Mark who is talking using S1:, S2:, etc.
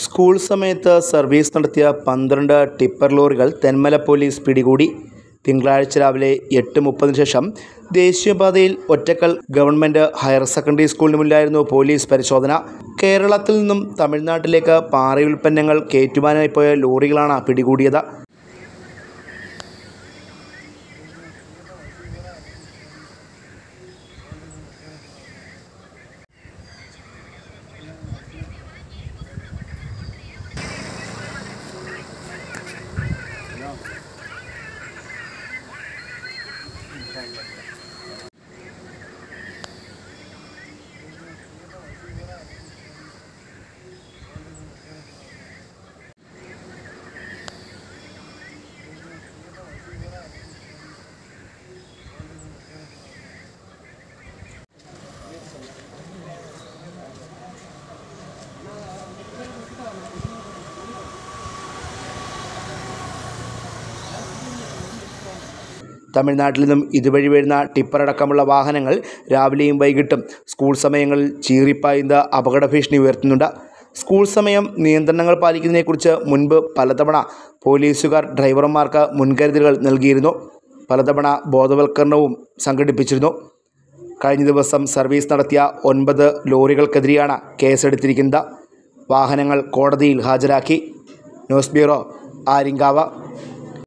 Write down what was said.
S1: School സമയത്ത് service നടത്തിയ പന്ത്രണ്ട് ടിപ്പർ ലോറികൾ തെന്മല പോലീസ് പിടികൂടി. തിങ്കളാഴ്ച രാവിലെ എട്ട് മുപ്പതിന് ശേഷം ദേശീയപാതയിൽ ഒറ്റക്കൽ ഗവൺമെന്റ് ഹയർ സെക്കൻഡറി സ്കൂളിന് മുന്നിലായിരുന്നു പോലീസ് പരിശോധന. കേരളത്തിൽ നിന്നും തമിഴ്നാട്ടിലേക്ക് പാറ ഉൽപ്പന്നങ്ങൾ കയറ്റുവാനായി പോയ ലോറികളാണ് പിടികൂടിയത്. തമിഴ്നാട്ടിൽ നിന്നും ഇതുവഴി വരുന്ന ടിപ്പറടക്കമുള്ള വാഹനങ്ങൾ രാവിലെയും വൈകിട്ടും സ്കൂൾ സമയങ്ങളിൽ ചീറിപ്പായുന്ന അപകട ഭീഷണി ഉയർത്തുന്നുണ്ട്. സ്കൂൾ സമയം നിയന്ത്രണങ്ങൾ പാലിക്കുന്നതിനെക്കുറിച്ച് മുൻപ് പലതവണ പോലീസുകാർ ഡ്രൈവർമാർക്ക് മുൻകരുതലുകൾ നൽകിയിരുന്നു. പലതവണ ബോധവൽക്കരണവും സംഘടിപ്പിച്ചിരുന്നു. കഴിഞ്ഞ ദിവസം സർവീസ് നടത്തിയ ഒൻപത് ലോറികൾക്കെതിരെയാണ് കേസെടുത്തിരിക്കുന്നത്. വാഹനങ്ങൾ കോടതിയിൽ ഹാജരാക്കി. News bureau ആരിങ്കാവ്